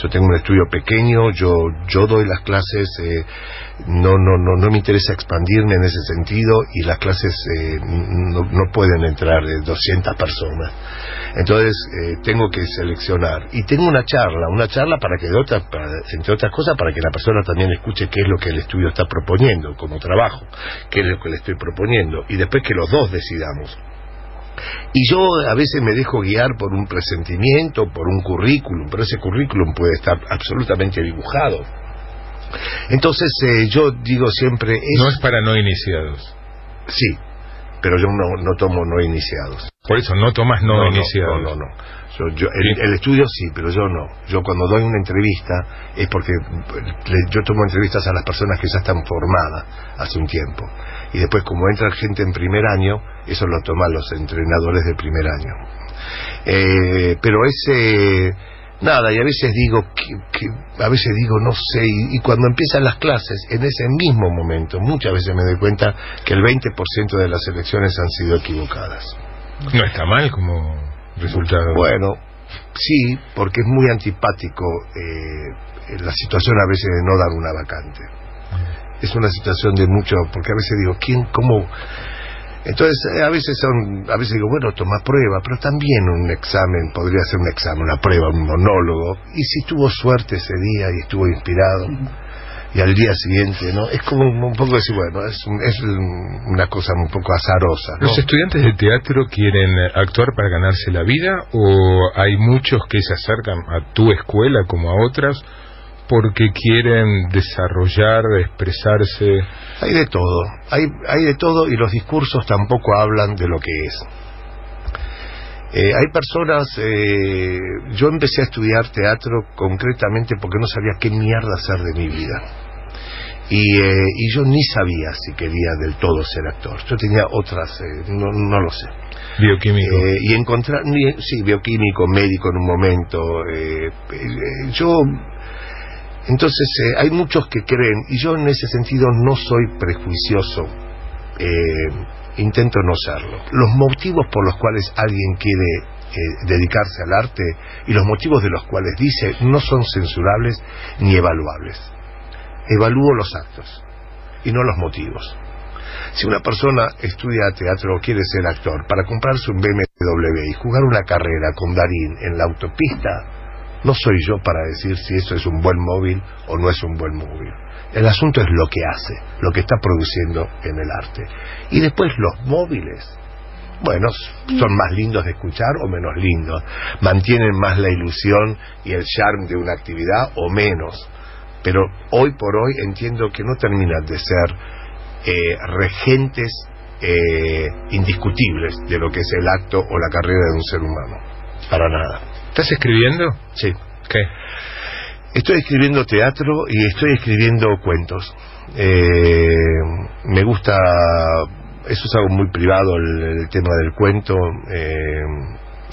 Yo tengo un estudio pequeño, yo, yo doy las clases, eh, no, no, no, no me interesa expandirme en ese sentido y las clases eh, no, no pueden entrar de 200 personas. Entonces eh, tengo que seleccionar y tengo una charla, una charla para que de otra, para- entre otras cosas para que la persona también escuche qué es lo que el estudio está proponiendo como trabajo, qué es lo que le estoy proponiendo y después que los dos decidamos. Y yo a veces me dejo guiar por un presentimiento, por un currículum, pero ese currículum puede estar absolutamente dibujado. Entonces eh, yo digo siempre... Es... No es para no iniciados. Sí, pero yo no, no tomo no iniciados. Por eso no tomas no, iniciados. No, no, no. Yo, yo, el, el, estudio sí, pero yo no. Yo cuando doy una entrevista es porque yo tomo entrevistas a las personas que ya están formadas hace un tiempo. Y después como entra gente en primer año, eso lo toman los entrenadores de primer año. Eh, pero ese nada y a veces digo que, que a veces digo no sé y, y, cuando empiezan las clases en ese mismo momento muchas veces me doy cuenta que el 20% de las elecciones han sido equivocadas. No está mal como resultado. Bueno sí porque es muy antipático eh, la situación a veces de no dar una vacante. Es una situación de mucho porque a veces digo quién cómo entonces, eh, a veces son, a veces digo, bueno, toma prueba, pero también un examen, podría ser un examen, una prueba, un monólogo, y si tuvo suerte ese día y estuvo inspirado, y al día siguiente, ¿no? Es como un poco decir, bueno, es, un, es una cosa un poco azarosa. ¿no? ¿Los estudiantes de teatro quieren actuar para ganarse la vida o hay muchos que se acercan a tu escuela como a otras porque quieren desarrollar, expresarse. Hay de todo, hay, hay de todo y los discursos tampoco hablan de lo que es. Eh, hay personas, eh, yo empecé a estudiar teatro concretamente porque no sabía qué mierda hacer de mi vida. Y, eh, y yo ni sabía si quería del todo ser actor. Yo tenía otras, eh, no, no lo sé. Bioquímico. Eh, y encontrar, sí, bioquímico, médico en un momento. yo entonces eh, hay muchos que creen, y yo en ese sentido no soy prejuicioso, eh, intento no serlo. Los motivos por los cuales alguien quiere eh, dedicarse al arte y los motivos de los cuales dice no son censurables ni evaluables. Evalúo los actos y no los motivos. Si una persona estudia teatro o quiere ser actor para comprarse un BMW y jugar una carrera con Darín en la autopista, no soy yo para decir si eso es un buen móvil o no es un buen móvil. El asunto es lo que hace, lo que está produciendo en el arte. Y después los móviles, bueno, son más lindos de escuchar o menos lindos. Mantienen más la ilusión y el charm de una actividad o menos. Pero hoy por hoy entiendo que no terminan de ser eh, regentes eh, indiscutibles de lo que es el acto o la carrera de un ser humano. Para nada. ¿Estás escribiendo? Sí. ¿Qué? Estoy escribiendo teatro y estoy escribiendo cuentos. Eh, me gusta, eso es algo muy privado, el, el tema del cuento. Eh,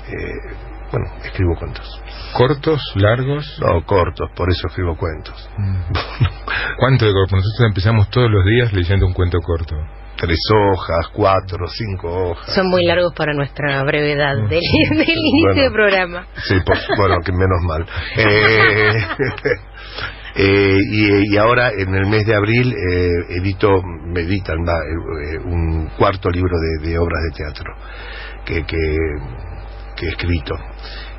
eh, bueno, escribo cuentos. ¿Cortos, largos? No, cortos, por eso escribo cuentos. Mm. ¿Cuánto de cortos? Nosotros empezamos todos los días leyendo un cuento corto tres hojas, cuatro, cinco hojas. Son muy largos para nuestra brevedad del, del inicio Bueno. del programa. Sí, pues, bueno, que menos mal. Eh, eh, y, y ahora, en el mes de abril, eh, edito, me editan va, eh, un cuarto libro de, de obras de teatro que, que, que he escrito.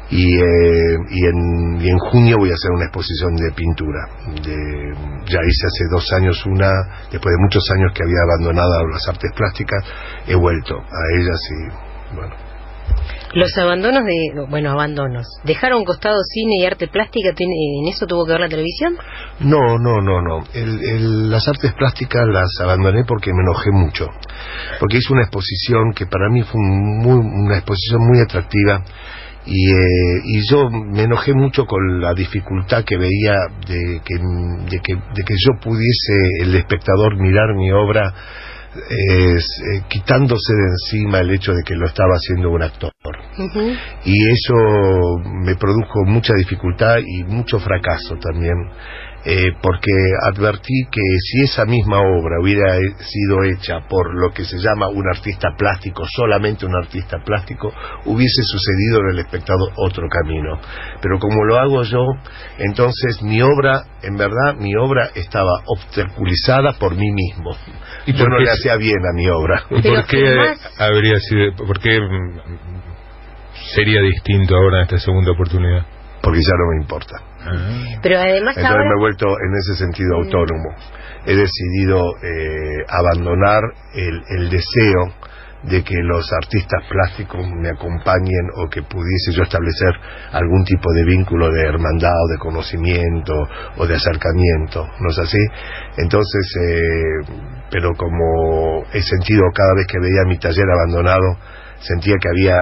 Y, eh, y, en, y en junio voy a hacer una exposición de pintura. De, ya hice hace dos años una, después de muchos años que había abandonado las artes plásticas, he vuelto a ellas y bueno. Los abandonos de, bueno, abandonos. ¿Dejar a un costado cine y arte plástica? ¿tiene- ¿En eso tuvo que ver la televisión? No, no, no, no. El, el- las artes plásticas las abandoné porque me enojé mucho. Porque hice una exposición que para mí fue un muy, una exposición muy atractiva y, eh, y yo me enojé mucho con la dificultad que veía de que, de que, de que yo pudiese, el espectador, mirar mi obra eh, eh, quitándose de encima el hecho de que lo estaba haciendo un actor. Y eso me produjo mucha dificultad y mucho fracaso también, eh, porque advertí que si esa misma obra hubiera he- sido hecha por lo que se llama un artista plástico, solamente un artista plástico, hubiese sucedido en el espectador otro camino. Pero como lo hago yo, entonces mi obra, en verdad, mi obra estaba obstaculizada por mí mismo. ¿Y yo por no le hacía bien a mi obra. ¿Y por qué habría sido, por qué sería distinto ahora en esta segunda oportunidad? Porque ya no me importa. Pero además Entonces ahora... me he vuelto en ese sentido autónomo. He decidido eh, abandonar el, el deseo de que los artistas plásticos me acompañen o que pudiese yo establecer algún tipo de vínculo de hermandad o de conocimiento o de acercamiento, ¿no es así? Entonces, eh, pero como he sentido cada vez que veía mi taller abandonado, sentía que había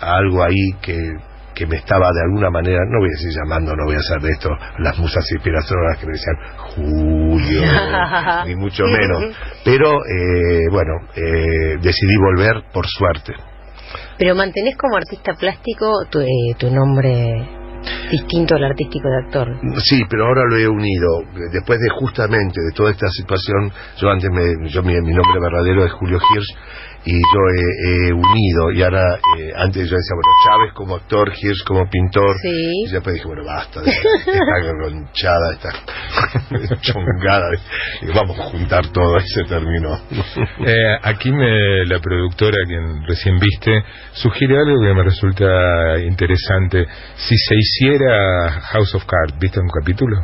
algo ahí que que me estaba de alguna manera, no voy a decir llamando, no voy a hacer de esto las musas inspiradoras que me decían Julio, ni mucho menos. Pero eh, bueno, eh, decidí volver por suerte. Pero mantenés como artista plástico tu, eh, tu nombre distinto al artístico de actor. Sí, pero ahora lo he unido. Después de justamente de toda esta situación, yo antes me, yo mi, mi nombre verdadero es Julio Hirsch y yo he, unido y ahora eh, antes yo decía bueno Chávez como actor Hirsch como pintor y después dije bueno basta esta ronchada esta chongada y vamos a juntar todo y se terminó. Eh, aquí me, la productora quien recién viste sugiere algo que me resulta interesante. Si se hiciera House of Cards ¿viste un capítulo?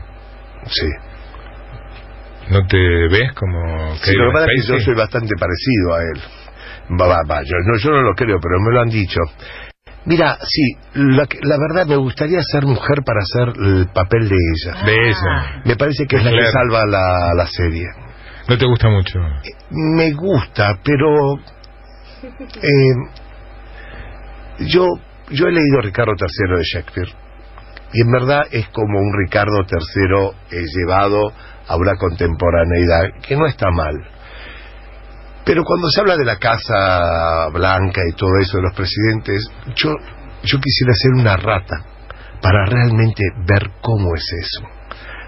sí. ¿No te ves como sí, lo que pasa es que yo soy bastante parecido a él Va, va, va, yo, no, yo no lo creo, pero me lo han dicho. Mira, sí, la, la, verdad me gustaría ser mujer para hacer el papel de ella. De ella. Me parece que es la que salva la, la serie. ¿No te gusta mucho? Me gusta, pero... Eh, yo, yo he leído Ricardo III de Shakespeare y en verdad es como un Ricardo III eh, llevado a una contemporaneidad que no está mal. Pero cuando se habla de la Casa Blanca y todo eso de los presidentes, yo, yo quisiera ser una rata para realmente ver cómo es eso.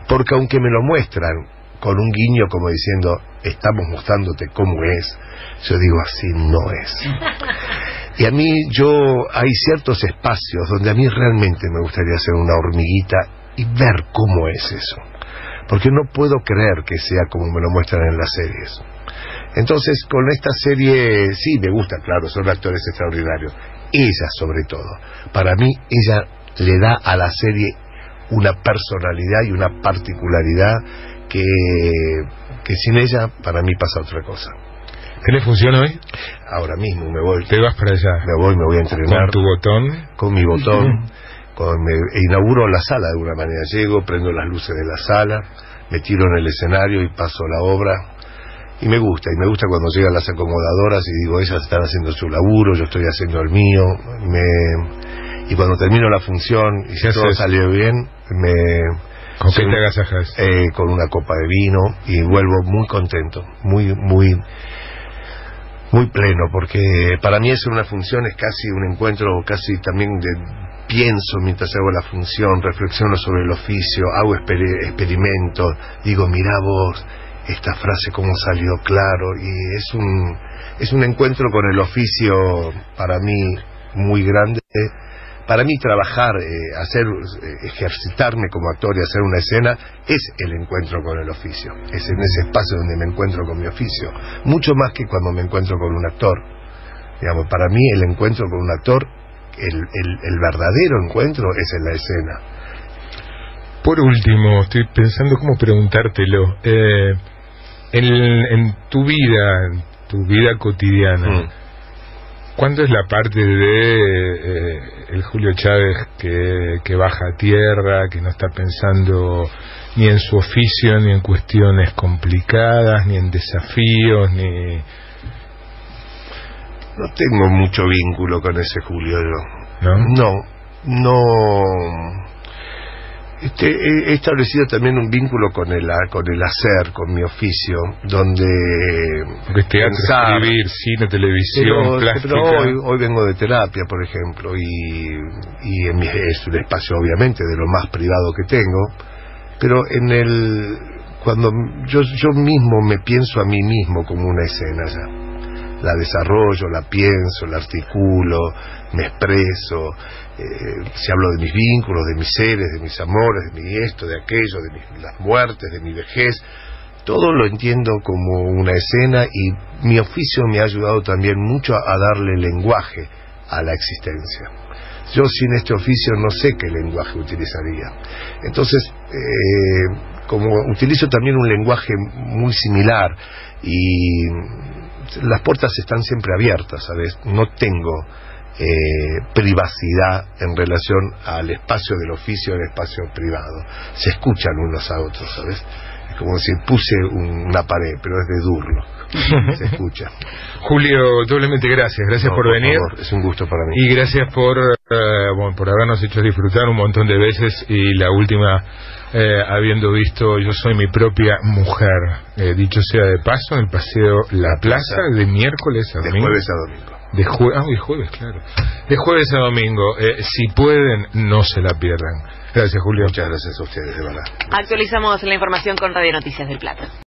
Porque aunque me lo muestran con un guiño como diciendo, estamos mostrándote cómo es, yo digo, así no es. Y a mí yo, hay ciertos espacios donde a mí realmente me gustaría ser una hormiguita y ver cómo es eso. Porque no puedo creer que sea como me lo muestran en las series. Entonces, con esta serie, sí, me gusta, claro, son actores extraordinarios. Ella, sobre todo. Para mí, ella le da a la serie una personalidad y una particularidad que, que sin ella, para mí, pasa otra cosa. ¿Tienes función hoy? Ahora mismo me voy. ¿Te vas para allá? Me voy, me voy a entrenar. ¿Con tu botón? Con mi botón. con, me, inauguro la sala de alguna manera. Llego, prendo las luces de la sala, me tiro en el escenario y paso la obra y me gusta, y me gusta cuando llegan las acomodadoras y digo, ellas están haciendo su laburo, yo estoy haciendo el mío, me... y cuando termino la función y si todo salió bien, me... ¿Con qué te agasajas? Eh, con una copa de vino y vuelvo muy contento, muy, muy, muy pleno, porque para mí es una función, es casi un encuentro, casi también de pienso mientras hago la función, reflexiono sobre el oficio, hago experimentos, digo, mira vos, esta frase cómo salió claro y es un es un encuentro con el oficio para mí muy grande. Para mí trabajar eh, hacer eh, ejercitarme como actor y hacer una escena es el encuentro con el oficio. Es en ese espacio donde me encuentro con mi oficio. Mucho más que cuando me encuentro con un actor. Digamos para mí el encuentro con un actor el, el, el verdadero encuentro es en la escena. Por último, estoy pensando cómo preguntártelo. Eh, en, tu vida, en tu vida cotidiana, mm. ¿cuándo es la parte de eh, el Julio Chávez que, que baja a tierra, que no está pensando ni en su oficio, ni en cuestiones complicadas, ni en desafíos, ni... No tengo mucho vínculo con ese Julio, ¿No? No, no este, he establecido también un vínculo con el, con el hacer, con mi oficio, donde... teatro, escribir, cine, televisión, plástica... hoy, vengo de terapia, por ejemplo, y, y en mi, es un espacio obviamente de lo más privado que tengo, pero en el... cuando yo, yo mismo me pienso a mí mismo como una escena ya la desarrollo, la pienso, la articulo, me expreso, eh, si hablo de mis vínculos, de mis seres, de mis amores, de mi esto, de aquello, de las muertes, de mi vejez, todo lo entiendo como una escena y mi oficio me ha ayudado también mucho a, darle lenguaje a la existencia. Yo sin este oficio no sé qué lenguaje utilizaría. Entonces, eh, como utilizo también un lenguaje muy similar y las puertas están siempre abiertas, ¿sabes? No tengo eh, privacidad en relación al espacio del oficio, al espacio privado. Se escuchan unos a otros, ¿sabes? Es como si puse una pared, pero es de durlo. Se escucha. Julio, doblemente gracias. Gracias No, por, venir. favor, es un gusto para mí. Y gracias por, eh, bueno, por habernos hecho disfrutar un montón de veces y la última eh, habiendo visto Yo soy mi propia mujer, eh, dicho sea de paso, en el paseo La Plaza de miércoles a de domingo. jueves a domingo. De jue- ah, hoy jueves, claro. De jueves a domingo. Eh, si pueden, no se la pierdan. Gracias, Julio. Muchas gracias a ustedes, de verdad. Actualizamos la información con Radio Noticias del Plata.